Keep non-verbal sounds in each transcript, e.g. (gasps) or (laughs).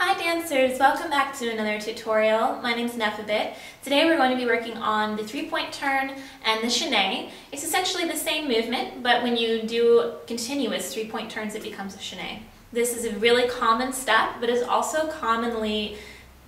Hi dancers, welcome back to another tutorial. My name is Nefabit. Today we're going to be working on the three-point turn and the chaîné. It's essentially the same movement, but when you do continuous three-point turns it becomes a chaîné. This is a really common step, but is also commonly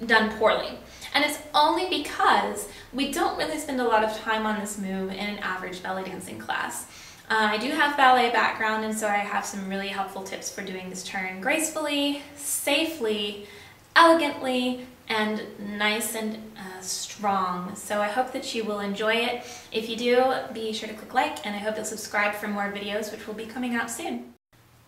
done poorly. And it's only because we don't really spend a lot of time on this move in an average belly dancing class. Uh, I do have ballet background and so I have some really helpful tips for doing this turn gracefully, safely, elegantly, and nice and uh, strong. So I hope that you will enjoy it. If you do, be sure to click like and I hope you'll subscribe for more videos which will be coming out soon.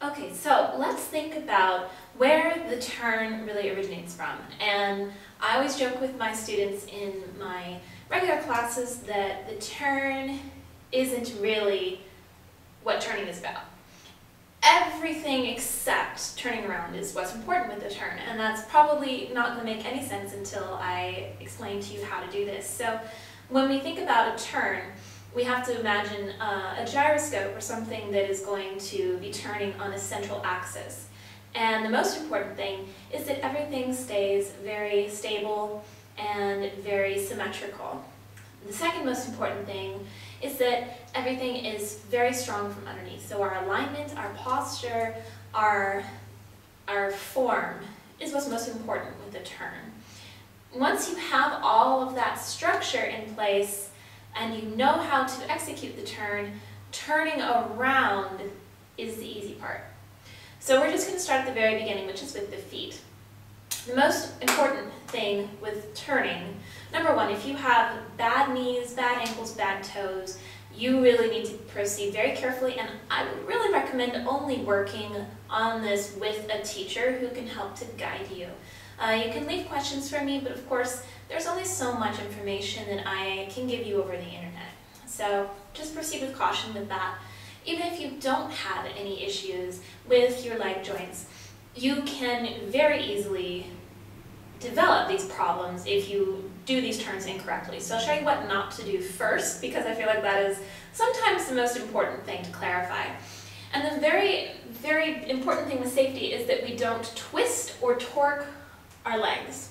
Okay, so let's think about where the turn really originates from. And I always joke with my students in my regular classes that the turn isn't really what turning is about. Everything except turning around is what's important with the turn, and that's probably not going to make any sense until I explain to you how to do this. So when we think about a turn, we have to imagine uh, a gyroscope or something that is going to be turning on a central axis. And the most important thing is that everything stays very stable and very symmetrical. The second most important thing is that everything is very strong from underneath. So our alignment, our posture, our, our form is what's most important with the turn. Once you have all of that structure in place and you know how to execute the turn, turning around is the easy part. So we're just going to start at the very beginning, which is with the feet. The most important thing with turning, number one, if you have bad knees, bad ankles, bad toes, you really need to proceed very carefully and I would really recommend only working on this with a teacher who can help to guide you. Uh, you can leave questions for me, but of course, there's only so much information that I can give you over the internet. So just proceed with caution with that. Even if you don't have any issues with your leg joints, you can very easily develop these problems if you do these turns incorrectly. So I'll show you what not to do first because I feel like that is sometimes the most important thing to clarify. And the very, very important thing with safety is that we don't twist or torque our legs.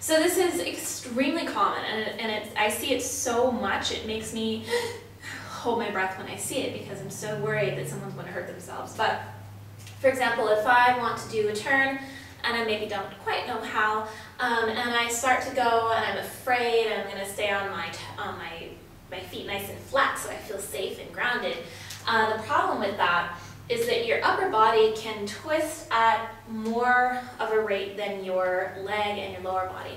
So this is extremely common and, and it's, I see it so much it makes me (gasps) hold my breath when I see it because I'm so worried that someone's going to hurt themselves. But for example, if I want to do a turn and I maybe don't quite know how, um, and I start to go and I'm afraid I'm going to stay on my, on my, my feet nice and flat so I feel safe and grounded. Uh, the problem with that is that your upper body can twist at more of a rate than your leg and your lower body.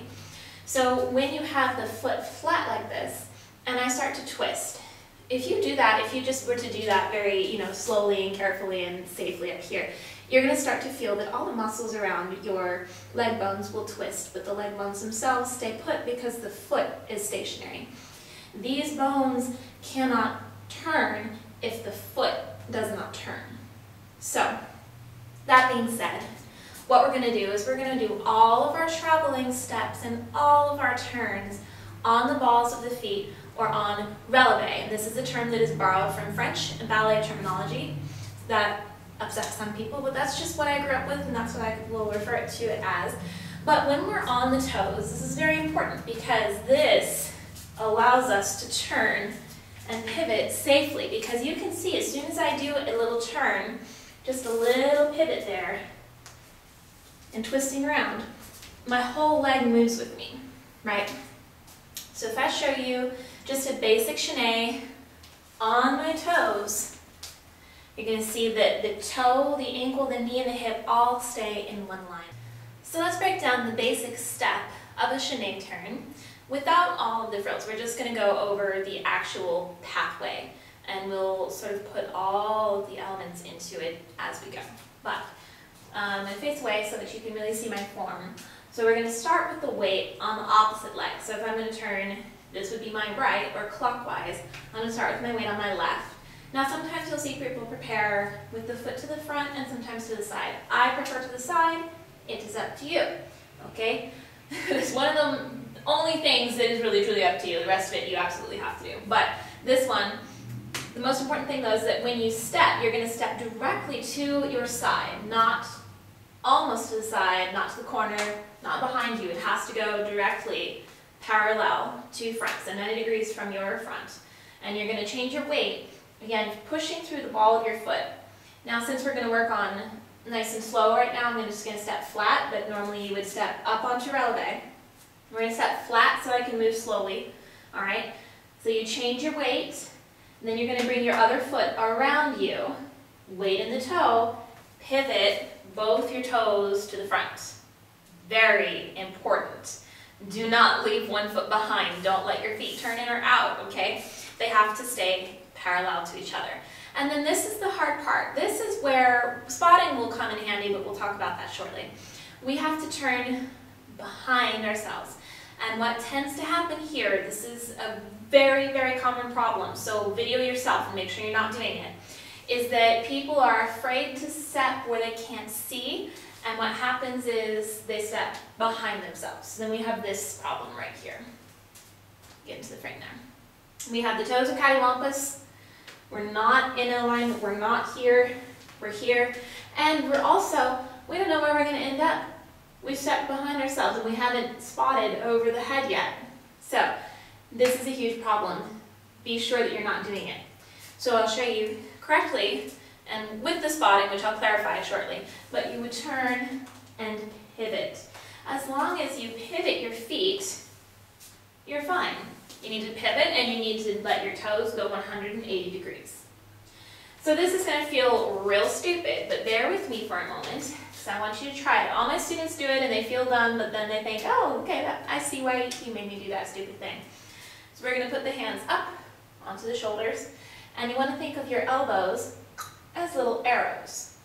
So when you have the foot flat like this, and I start to twist, if you do that, if you just were to do that very, you know, slowly and carefully and safely up here, you're going to start to feel that all the muscles around your leg bones will twist, but the leg bones themselves stay put because the foot is stationary. These bones cannot turn if the foot does not turn. So, that being said, what we're going to do is we're going to do all of our traveling steps and all of our turns on the balls of the feet or on releve. And this is a term that is borrowed from French ballet terminology that upsets some people, but that's just what I grew up with and that's what I will refer to it as. But when we're on the toes, this is very important because this allows us to turn and pivot safely because you can see as soon as I do a little turn, just a little pivot there and twisting around, my whole leg moves with me, right? So if I show you just a basic chaîné on my toes, you're going to see that the toe, the ankle, the knee, and the hip all stay in one line. So let's break down the basic step of a chaîné turn without all of the frills. We're just going to go over the actual pathway and we'll sort of put all of the elements into it as we go. But um, and face away so that you can really see my form. So we're going to start with the weight on the opposite leg. So if I'm going to turn this would be my right, or clockwise. I'm going to start with my weight on my left. Now sometimes you'll see people prepare with the foot to the front and sometimes to the side. I prefer to the side, it is up to you, okay? (laughs) it's one of the only things that is really truly up to you. The rest of it you absolutely have to do. But this one, the most important thing though is that when you step, you're going to step directly to your side, not almost to the side, not to the corner, not behind you. It has to go directly parallel to front, so 90 degrees from your front. And you're going to change your weight, again, pushing through the ball of your foot. Now, since we're going to work on nice and slow right now, I'm just going to step flat, but normally you would step up onto releve. We're going to step flat so I can move slowly, all right? So you change your weight, and then you're going to bring your other foot around you, weight in the toe, pivot both your toes to the front. Very important. Do not leave one foot behind. Don't let your feet turn in or out, okay? They have to stay parallel to each other. And then this is the hard part. This is where spotting will come in handy, but we'll talk about that shortly. We have to turn behind ourselves. And what tends to happen here, this is a very, very common problem, so video yourself and make sure you're not doing it, is that people are afraid to step where they can't see, and what happens is they step behind themselves. So Then we have this problem right here. Get into the frame there. We have the toes of cattywampus. We're not in alignment, we're not here, we're here, and we're also, we don't know where we're going to end up. We've stepped behind ourselves and we haven't spotted over the head yet. So this is a huge problem. Be sure that you're not doing it. So I'll show you correctly and with the spotting, which I'll clarify shortly, but you would turn and pivot. As long as you pivot your feet, you're fine. You need to pivot and you need to let your toes go 180 degrees. So this is going to feel real stupid, but bear with me for a moment. So I want you to try it. All my students do it and they feel dumb, but then they think, oh, okay, that, I see why you made me do that stupid thing. So we're going to put the hands up onto the shoulders, and you want to think of your elbows as little arrows.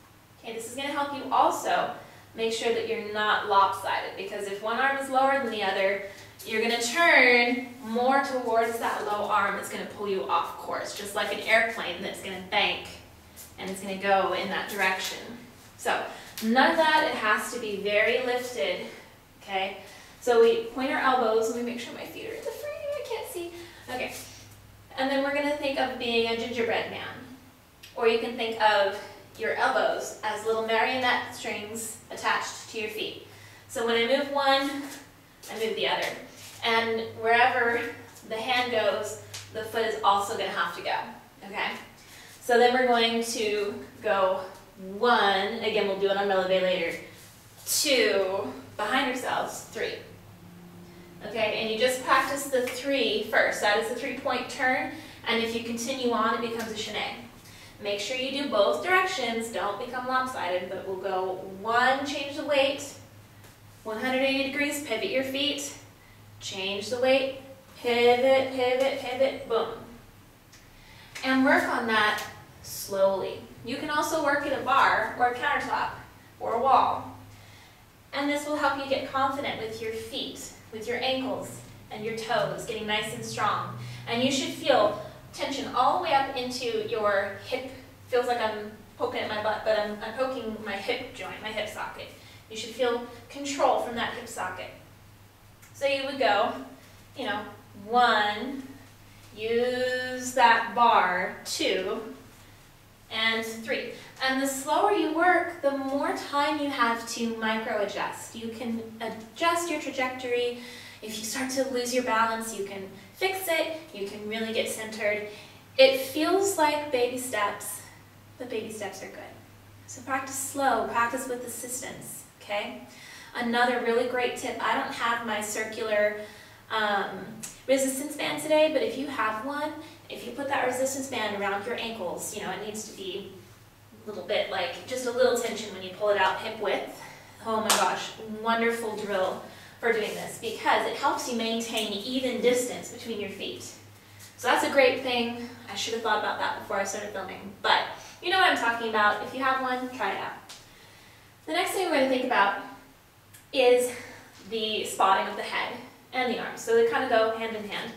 Okay, this is going to help you also make sure that you're not lopsided, because if one arm is lower than the other, you're going to turn more towards that low arm that's going to pull you off course, just like an airplane that's going to bank and it's going to go in that direction. So None of that, it has to be very lifted, okay? So we point our elbows and we make sure my feet are in the frame, I can't see. Okay, and then we're gonna think of being a gingerbread man. Or you can think of your elbows as little marionette strings attached to your feet. So when I move one, I move the other. And wherever the hand goes, the foot is also gonna have to go, okay? So then we're going to go one, again, we'll do it on releve later. Two, behind yourselves, three. Okay, and you just practice the three first. That is the three-point turn, and if you continue on, it becomes a chaîné. Make sure you do both directions. Don't become lopsided, but we'll go one, change the weight, 180 degrees, pivot your feet, change the weight, pivot, pivot, pivot, boom. And work on that slowly. You can also work at a bar or a countertop or a wall. And this will help you get confident with your feet, with your ankles and your toes, getting nice and strong. And you should feel tension all the way up into your hip. Feels like I'm poking at my butt, but I'm, I'm poking my hip joint, my hip socket. You should feel control from that hip socket. So you would go, you know, one, use that bar, two, and three. And the slower you work, the more time you have to micro adjust. You can adjust your trajectory. If you start to lose your balance, you can fix it. You can really get centered. It feels like baby steps, but baby steps are good. So practice slow, practice with assistance, okay? Another really great tip, I don't have my circular um, resistance band today, but if you have one, if you put that resistance band around your ankles, you know, it needs to be a little bit like, just a little tension when you pull it out hip width. Oh my gosh, wonderful drill for doing this because it helps you maintain even distance between your feet. So that's a great thing. I should have thought about that before I started filming, but you know what I'm talking about. If you have one, try it out. The next thing we're going to think about is the spotting of the head and the arms. So they kind of go hand in hand.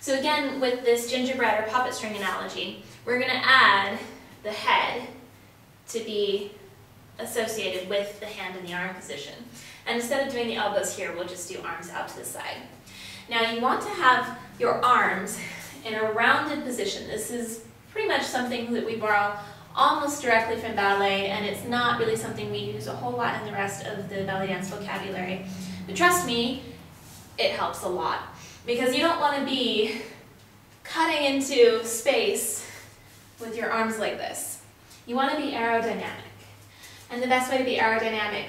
So again, with this gingerbread or puppet string analogy, we're going to add the head to be associated with the hand and the arm position. And instead of doing the elbows here, we'll just do arms out to the side. Now you want to have your arms in a rounded position. This is pretty much something that we borrow almost directly from ballet, and it's not really something we use a whole lot in the rest of the ballet dance vocabulary. But trust me, it helps a lot because you don't want to be cutting into space with your arms like this. You want to be aerodynamic. And the best way to be aerodynamic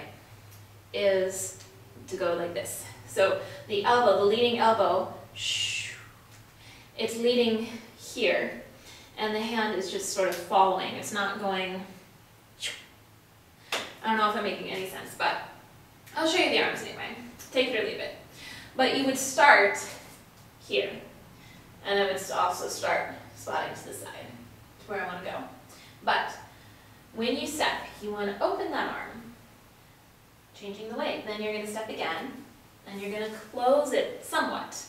is to go like this. So the elbow, the leading elbow, it's leading here, and the hand is just sort of following. It's not going, I don't know if I'm making any sense, but I'll show you the arms anyway. Take it or leave it. But you would start here, and I would also start sliding to the side, to where I want to go. But when you step, you want to open that arm, changing the weight. Then you're going to step again, and you're going to close it somewhat.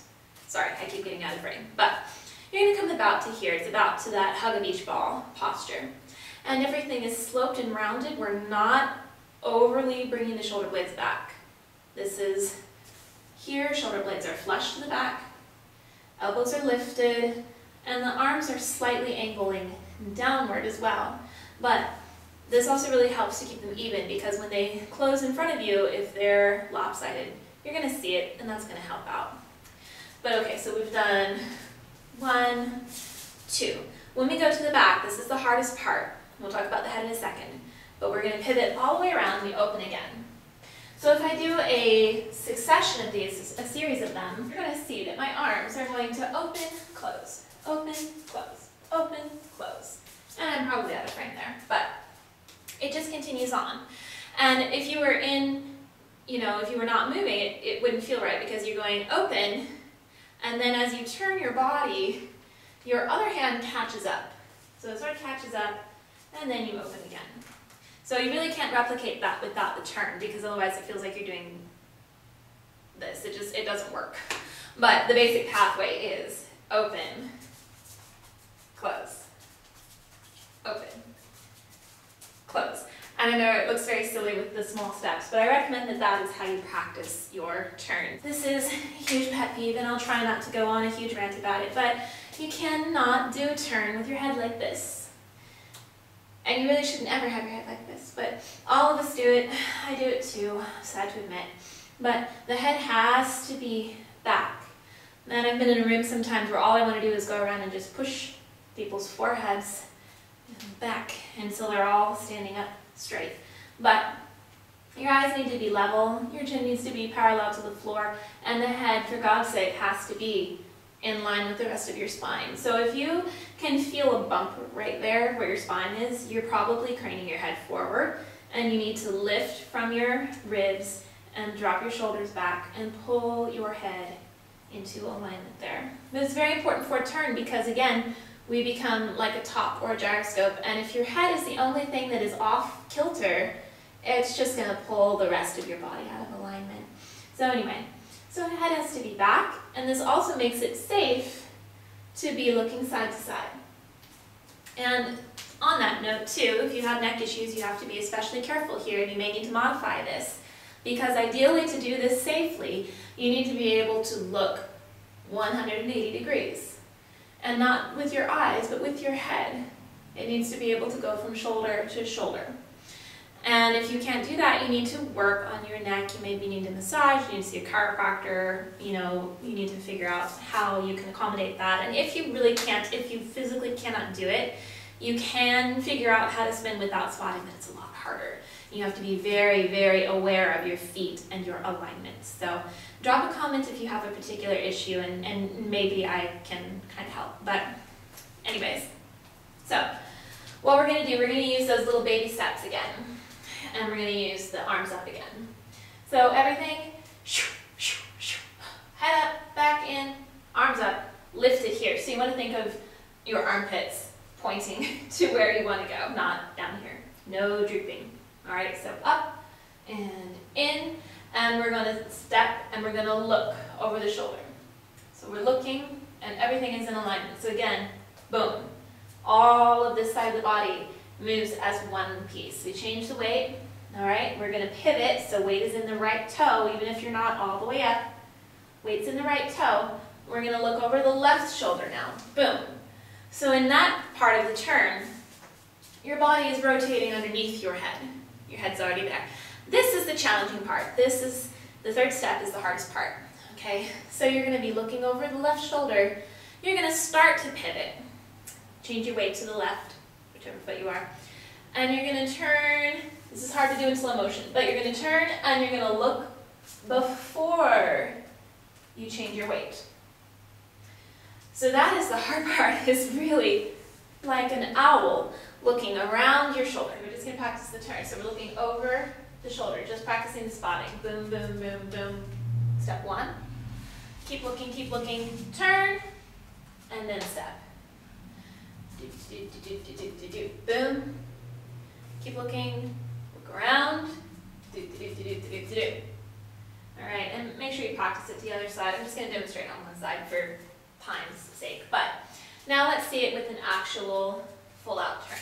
Sorry, I keep getting out of frame. But you're going to come about to here. It's about to that hug a beach ball posture. And everything is sloped and rounded. We're not overly bringing the shoulder blades back. This is here, shoulder blades are flush to the back, elbows are lifted, and the arms are slightly angling downward as well. But this also really helps to keep them even because when they close in front of you, if they're lopsided, you're going to see it and that's going to help out. But okay, so we've done one, two. When we go to the back, this is the hardest part. We'll talk about the head in a second. But we're going to pivot all the way around and we open again. So if I do a succession of these, a series of them, you're going to see that my arms are going to open, close, open, close, open, close. And I'm probably out of frame there, but it just continues on. And if you were in, you know, if you were not moving, it, it wouldn't feel right because you're going open, and then as you turn your body, your other hand catches up. So it sort of catches up, and then you open again. So you really can't replicate that without the turn because otherwise it feels like you're doing this. It just, it doesn't work. But the basic pathway is open, close, open, close. And I know it looks very silly with the small steps, but I recommend that that is how you practice your turn. This is a huge pet peeve, and I'll try not to go on a huge rant about it, but you cannot do a turn with your head like this. And you really shouldn't ever have your head like this, but all of us do it. (sighs) I do it too, sad to admit. But the head has to be back. And I've been in a room sometimes where all I want to do is go around and just push people's foreheads back until they're all standing up straight. But your eyes need to be level, your chin needs to be parallel to the floor, and the head, for God's sake, has to be in line with the rest of your spine. So if you can feel a bump right there where your spine is, you're probably craning your head forward, and you need to lift from your ribs and drop your shoulders back and pull your head into alignment there. But it's very important for a turn because again, we become like a top or a gyroscope. And if your head is the only thing that is off kilter, it's just going to pull the rest of your body out of alignment. So anyway, so head has to be back, and this also makes it safe to be looking side to side. And on that note too, if you have neck issues, you have to be especially careful here, and you may need to modify this. Because ideally to do this safely, you need to be able to look 180 degrees and not with your eyes, but with your head. It needs to be able to go from shoulder to shoulder. And if you can't do that, you need to work on your neck. You maybe need a massage, you need to see a chiropractor, you know, you need to figure out how you can accommodate that. And if you really can't, if you physically cannot do it, you can figure out how to spin without spotting, but it's a lot harder. You have to be very, very aware of your feet and your alignment. So drop a comment if you have a particular issue and, and maybe I can kind of help. But anyways, so what we're going to do, we're going to use those little baby steps again. And we're going to use the arms up again. So everything, head up, back in, arms up, lifted here. So you want to think of your armpits pointing (laughs) to where you want to go, not down here. No drooping. All right, so up and in, and we're going to step and we're going to look over the shoulder. So we're looking and everything is in alignment. So again, boom. All of this side of the body moves as one piece. We change the weight. All right, we're going to pivot. So weight is in the right toe, even if you're not all the way up. Weight's in the right toe. We're going to look over the left shoulder now. Boom. So in that part of the turn, your body is rotating underneath your head. Your head's already there. This is the challenging part. This is, the third step is the hardest part, okay? So you're gonna be looking over the left shoulder. You're gonna start to pivot. Change your weight to the left, whichever foot you are. And you're gonna turn, this is hard to do in slow motion, but you're gonna turn and you're gonna look before you change your weight. So that is the hard (laughs) part, is really like an owl looking around your shoulder. We're just gonna practice the turn. So we're looking over the shoulder, just practicing the spotting. Boom, boom, boom, boom. Step one. Keep looking, keep looking. Turn, and then step. Do, do, do, do, do, do, do. Boom. Keep looking. Look around. Do, do, do, do, do, do, do, do. All right, and make sure you practice it to the other side. I'm just to demonstrate on one side for time's sake. But now let's see it with an actual full out turn.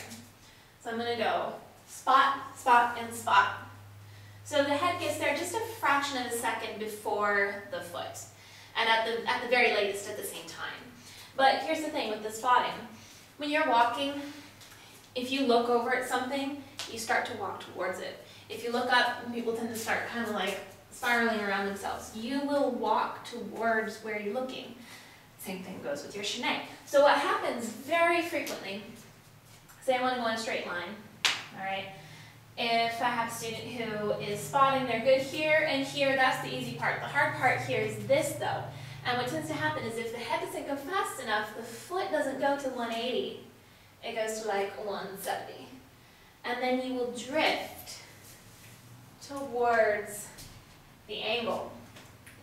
So I'm going to go spot, spot, and spot. So the head gets there just a fraction of a second before the foot, and at the, at the very latest at the same time. But here's the thing with the spotting. When you're walking, if you look over at something, you start to walk towards it. If you look up, people tend to start kind of like spiraling around themselves. You will walk towards where you're looking. Same thing goes with your chaîné. So what happens very frequently, say I want to go in a straight line, all right? If I have a student who is spotting, they're good here and here, that's the easy part. The hard part here is this though. And what tends to happen is if the head doesn't go fast enough, the foot doesn't go to 180. It goes to like 170. And then you will drift towards the angle.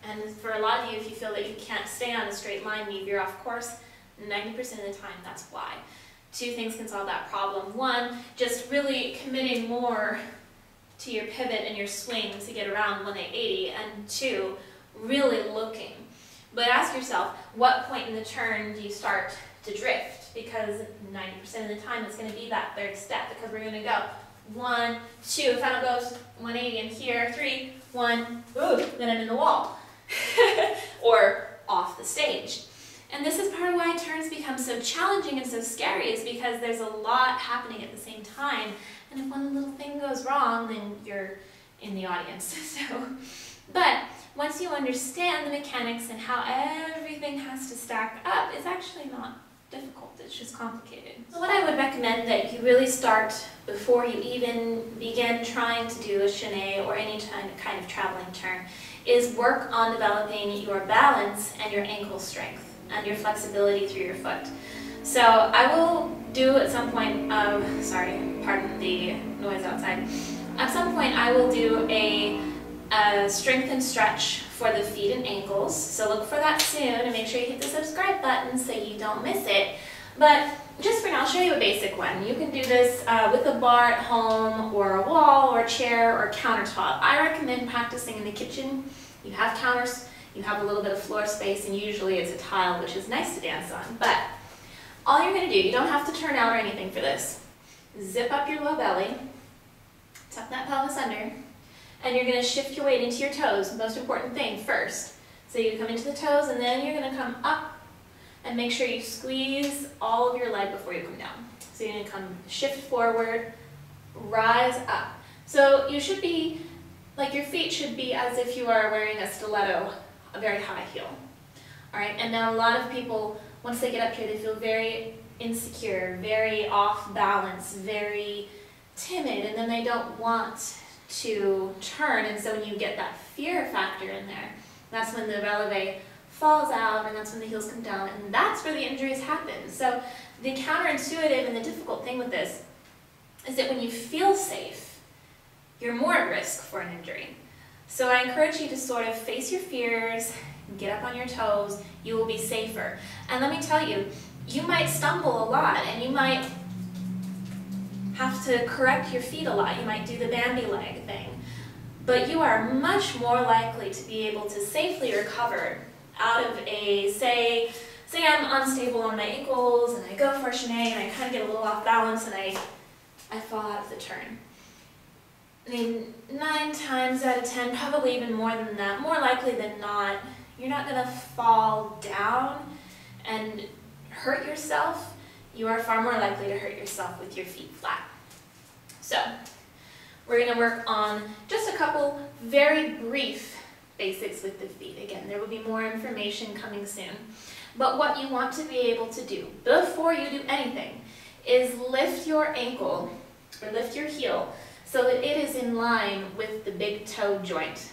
And for a lot of you, if you feel that you can't stay on a straight line, maybe you veer off course, 90% of the time that's why. Two things can solve that problem. One, just really committing more to your pivot and your swing to get around 180, and two, really looking. But ask yourself, what point in the turn do you start to drift? Because 90% of the time it's going to be that third step, because we're going to go one, two, if I don't go 180 in here, three, one, ooh, then I'm in the wall. (laughs) or off the stage. And this is part of why turns become so challenging and so scary is because there's a lot happening at the same time. And if one little thing goes wrong, then you're in the audience. (laughs) So, but once you understand the mechanics and how everything has to stack up, it's actually not difficult, it's just complicated. So what I would recommend that you really start before you even begin trying to do a chaîné or any kind of traveling turn is work on developing your balance and your ankle strength and your flexibility through your foot. So I will do at some point, um, sorry, pardon the noise outside. At some point I will do a, a strength and stretch for the feet and ankles. So look for that soon and make sure you hit the subscribe button so you don't miss it. But just for now, I'll show you a basic one. You can do this uh, with a bar at home or a wall or a chair or a countertop. I recommend practicing in the kitchen. You have counters, you have a little bit of floor space, and usually it's a tile, which is nice to dance on. But all you're going to do, you don't have to turn out or anything for this. Zip up your low belly, tuck that pelvis under, and you're going to shift your weight into your toes, most important thing first. So you come into the toes, and then you're going to come up and make sure you squeeze all of your leg before you come down. So you're going to come shift forward, rise up. So you should be, like your feet should be as if you are wearing a stiletto, a very high heel. All right, and now a lot of people, once they get up here, they feel very insecure, very off balance, very timid, and then they don't want to turn, and so when you get that fear factor in there, that's when the releve falls out, and that's when the heels come down, and that's where the injuries happen. So the counterintuitive and the difficult thing with this is that when you feel safe, you're more at risk for an injury. So I encourage you to sort of face your fears, get up on your toes, you will be safer. And let me tell you, you might stumble a lot, and you might have to correct your feet a lot. You might do the Bambi leg thing. But you are much more likely to be able to safely recover out of a, say, say I'm unstable on my ankles and I go for a chaîné and I kind of get a little off balance and I, I fall out of the turn. I mean, nine times out of ten, probably even more than that, more likely than not, you're not going to fall down and hurt yourself. you are far more likely to hurt yourself with your feet flat. So, we're going to work on just a couple very brief basics with the feet. Again, there will be more information coming soon. But what you want to be able to do before you do anything is lift your ankle or lift your heel so that it is in line with the big toe joint.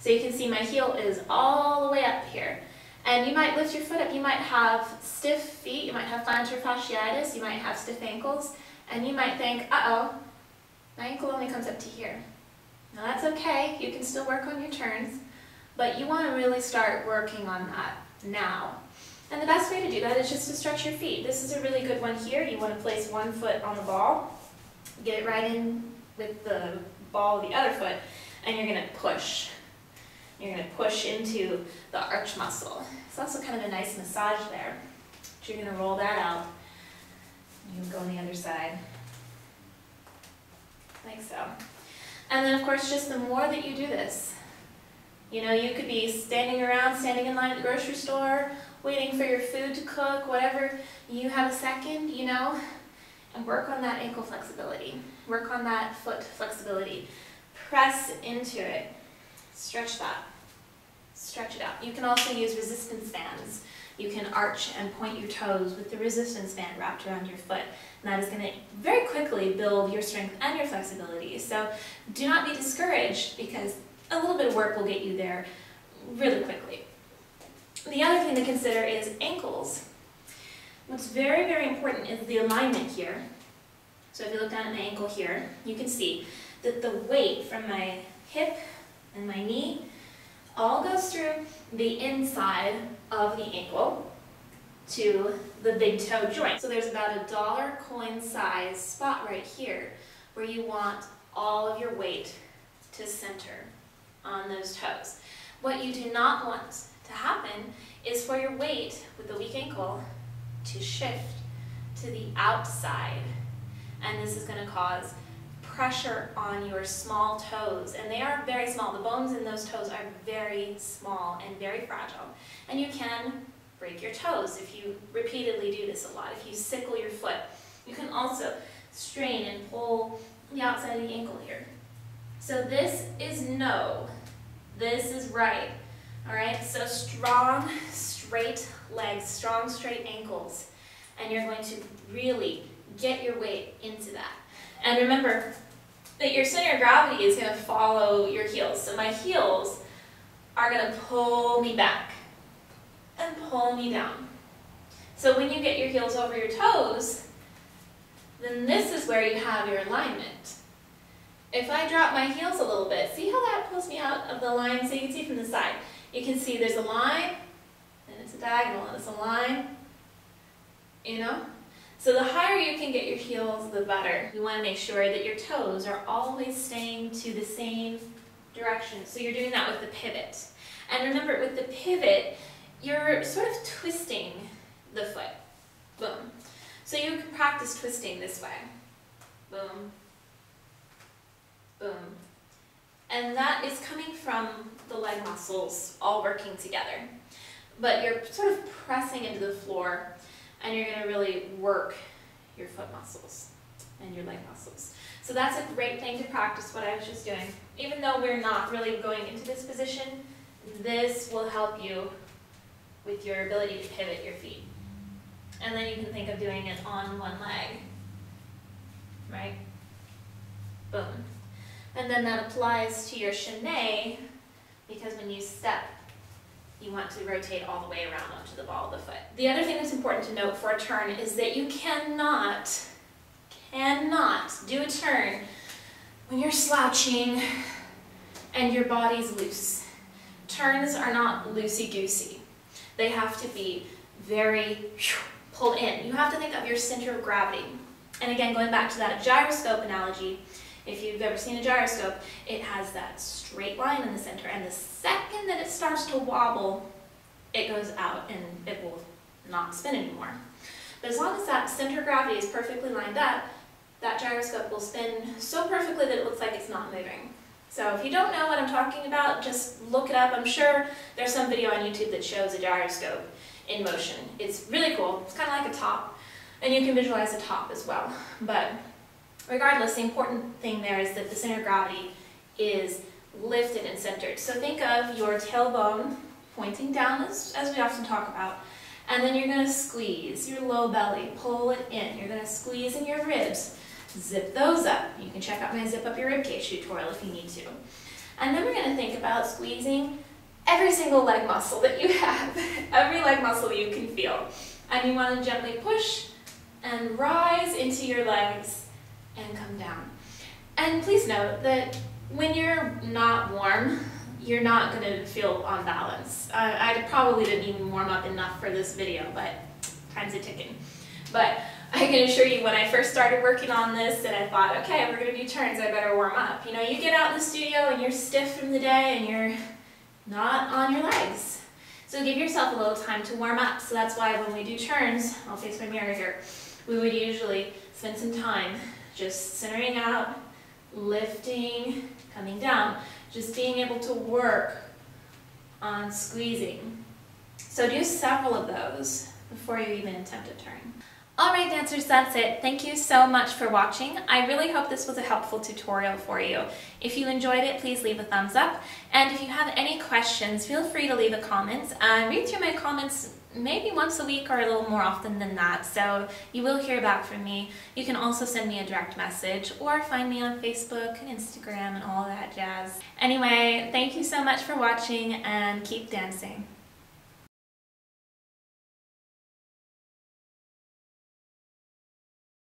So you can see my heel is all the way up here. And you might lift your foot up. You might have stiff feet. You might have plantar fasciitis. You might have stiff ankles. And you might think, uh-oh, my ankle only comes up to here. Now that's okay. You can still work on your turns. But you want to really start working on that now. And the best way to do that is just to stretch your feet. This is a really good one here. You want to place one foot on the ball, get it right in with the ball of the other foot, and you're going to push. You're going to push into the arch muscle. It's also kind of a nice massage there. So you're going to roll that out. You go on the other side, like so. And then of course, just the more that you do this, you know, you could be standing around, standing in line at the grocery store, waiting for your food to cook, whatever, you have a second, you know, and work on that ankle flexibility. Work on that foot flexibility. Press into it. Stretch that stretch it out. You can also use resistance bands. You can arch and point your toes with the resistance band wrapped around your foot. And that is going to very quickly build your strength and your flexibility. So do not be discouraged because a little bit of work will get you there really quickly. The other thing to consider is ankles. What's very, very important is the alignment here. So if you look down at my ankle here, you can see that the weight from my hip and my knee all goes through the inside of the ankle to the big toe joint. So there's about a dollar coin size spot right here where you want all of your weight to center on those toes. What you do not want to happen is for your weight with the weak ankle to shift to the outside. And this is going to cause pressure on your small toes, and they are very small. The bones in those toes are very small and very fragile. And you can break your toes if you repeatedly do this a lot. If you sickle your foot, you can also strain and pull the outside of the ankle here. So this is no. This is right. All right, so strong, straight legs, strong, straight ankles. And you're going to really get your weight into that. And remember that your center of gravity is going to follow your heels. So my heels are going to pull me back and pull me down. So when you get your heels over your toes, then this is where you have your alignment. If I drop my heels a little bit, see how that pulls me out of the line so you can see from the side. You can see there's a line, and it's a diagonal, and it's a line, you know? So the higher you can get your heels, the better. You want to make sure that your toes are always staying to the same direction. So you're doing that with the pivot. And remember, with the pivot, you're sort of twisting the foot. Boom. So you can practice twisting this way. Boom. Boom. And that is coming from the leg muscles all working together. But you're sort of pressing into the floor and you're to really work your foot muscles and your leg muscles. So that's a great thing to practice what I was just doing. Even though we're not really going into this position, this will help you with your ability to pivot your feet. And then you can think of doing it on one leg, right? Boom. And then that applies to your chaîné because when you step, you want to rotate all the way around onto the ball of the foot. The other thing that's important to note for a turn is that you cannot, cannot do a turn when you're slouching and your body's loose. Turns are not loosey-goosey. They have to be very pulled in. You have to think of your center of gravity. And again, going back to that gyroscope analogy, if you've ever seen a gyroscope, it has that straight line in the center, and the second that it starts to wobble, it goes out and it will not spin anymore. But as long as that center of gravity is perfectly lined up, that gyroscope will spin so perfectly that it looks like it's not moving. So if you don't know what I'm talking about, just look it up. I'm sure there's some video on YouTube that shows a gyroscope in motion. It's really cool. It's kind of like a top. And you can visualize a top as well. But regardless, the important thing there is that the center of gravity is lifted and centered. So think of your tailbone pointing down as, as we often talk about. And then you're going to squeeze your low belly, pull it in. You're going to squeeze in your ribs, zip those up. You can check out my zip up your ribcage tutorial if you need to. And then we're going to think about squeezing every single leg muscle that you have, (laughs) every leg muscle you can feel. And you want to gently push and rise into your legs and come down. And please note that when you're not warm, you're not going to feel on balance. I, I probably didn't even warm up enough for this video, but time's a ticking. But I can assure you when I first started working on this and I thought, okay, we're going to do turns, I better warm up. You know, you get out in the studio and you're stiff from the day and you're not on your legs. So give yourself a little time to warm up. So that's why when we do turns, I'll face my mirror here, we would usually spend some time just centering out, lifting, coming down, just being able to work on squeezing. So do several of those before you even attempt a turn. Alright dancers, that's it. Thank you so much for watching. I really hope this was a helpful tutorial for you. If you enjoyed it, please leave a thumbs up. And if you have any questions, feel free to leave a comment. I read through my comments maybe once a week or a little more often than that, so you will hear back from me. You can also send me a direct message or find me on Facebook and Instagram and all that jazz. Anyway, thank you so much for watching and keep dancing.